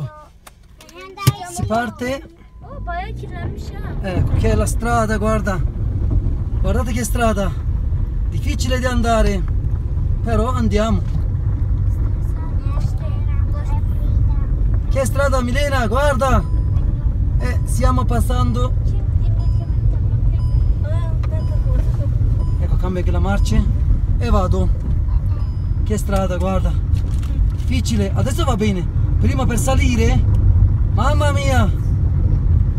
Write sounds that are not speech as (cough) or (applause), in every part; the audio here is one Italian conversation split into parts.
Ecco, si parte. Oh. Ecco, che è la strada, guarda. Guardate che strada. Difficile di andare. Però andiamo. Che strada Milena, guarda. E stiamo passando. Ecco, cambio anche la marcia. E vado. Che strada, guarda. Difficile. Adesso va bene. Prima per salire. Mamma mia.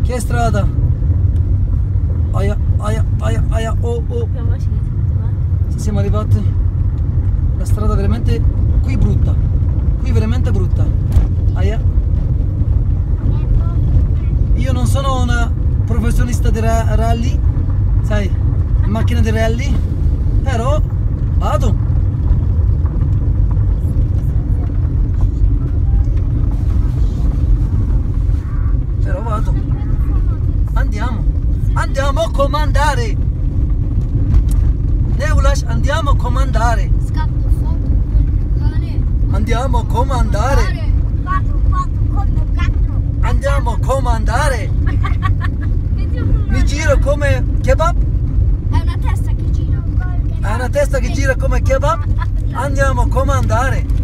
Che strada. Aia, aia, aia, aia. Oh, oh. Se siamo arrivati. La strada veramente qui brutta. Qui veramente brutta. Aia. Io non sono una professionista di ra- rally, sai, macchina di rally, però vado. Però vado. Andiamo. Andiamo a comandare. Neulash, andiamo a comandare. Scatto foto con cane. Andiamo a comandare. Gatto. Andiamo a comandare. (laughs) Mi giro come kebab. È una testa che gira. È una testa che gira come kebab. (laughs) Andiamo a comandare.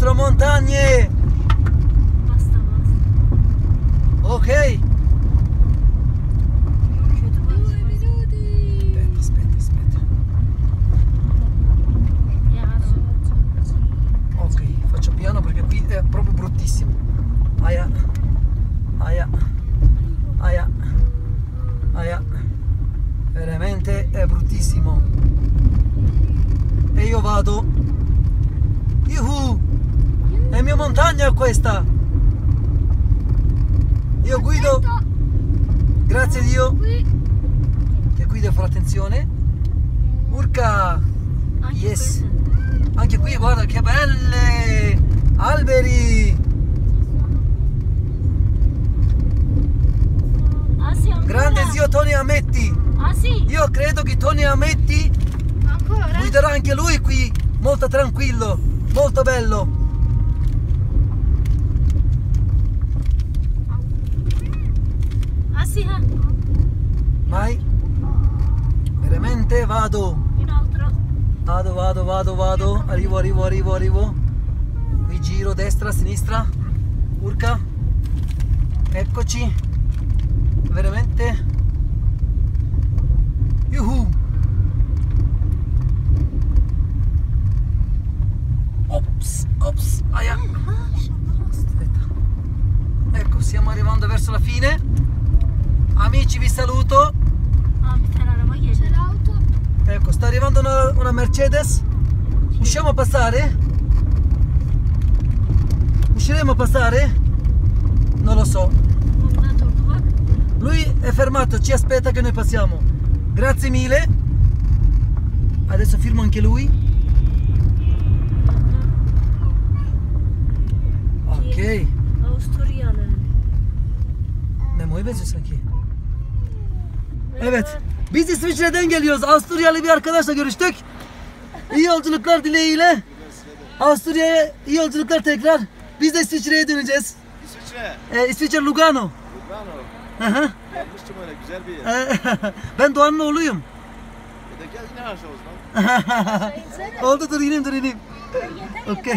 Nostro montagne. Ok. Ok, faccio piano perché qui è proprio bruttissimo. Aia. Aia. Aia. Aia. Veramente è bruttissimo. E io vado. Yuhu! È montagna questa! Io guido. Grazie a Dio che guida fa attenzione. Urca! Yes. Anche qui guarda che belle! Alberi! Ancora. Grande zio Tony Ametti! Asi. Io credo che Tony Ametti guiderà anche lui qui, molto tranquillo, molto bello. Asi ha. Vai! Veramente vado! In altro. Vado, vado, vado, vado. Arrivo, arrivo, arrivo, arrivo. Qui giro destra, sinistra. Urca. Eccoci. Veramente. Yuhu. Ops, ops, aia. Aspetta. Ecco, stiamo arrivando verso la fine. Amici, vi saluto. Auto. Ecco, sta arrivando una, una Mercedes. Usciamo a passare? Usciremo a passare? Non lo so. Lui è fermato, ci aspetta che noi passiamo. Grazie mille. Adesso firmo anche lui. Ok. Avusturyalı. Ne ediyorsun sanki? Evet. Biz İsviçre'den geliyoruz. Avusturyalı bir arkadaşla görüştük. İyi yolculuklar dileğiyle. Avusturya'ya iyi yolculuklar tekrar. Biz de İsviçre'ye döneceğiz. İsviçre, Ee, İsviçre Lugano. Lugano. Hı hı. Gelmiştim öyle güzel bir yer. Ee, (laughs) ben Doğan'ın oğluyum. Bir de gel yine aşağı o zaman. (laughs) Oldu dur ineyim dur ineyim. Okey.